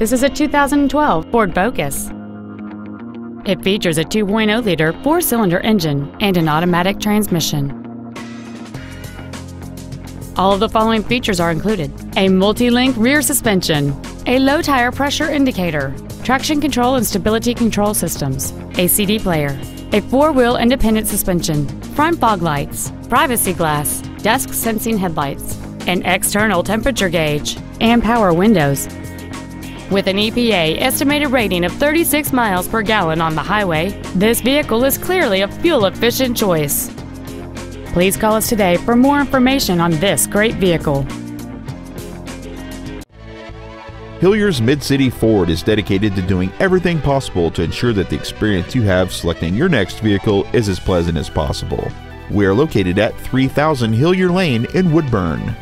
This is a 2012 Ford Focus. It features a 2.0-liter four-cylinder engine and an automatic transmission. All of the following features are included. A multi-link rear suspension, a low tire pressure indicator, traction control and stability control systems, a CD player, a four-wheel independent suspension, front fog lights, privacy glass, dusk sensing headlights, an external temperature gauge, and power windows. With an EPA estimated rating of 36 miles per gallon on the highway, this vehicle is clearly a fuel-efficient choice. Please call us today for more information on this great vehicle. Hillyer's Mid City Ford is dedicated to doing everything possible to ensure that the experience you have selecting your next vehicle is as pleasant as possible. We are located at 3000 Hillier Lane in Woodburn.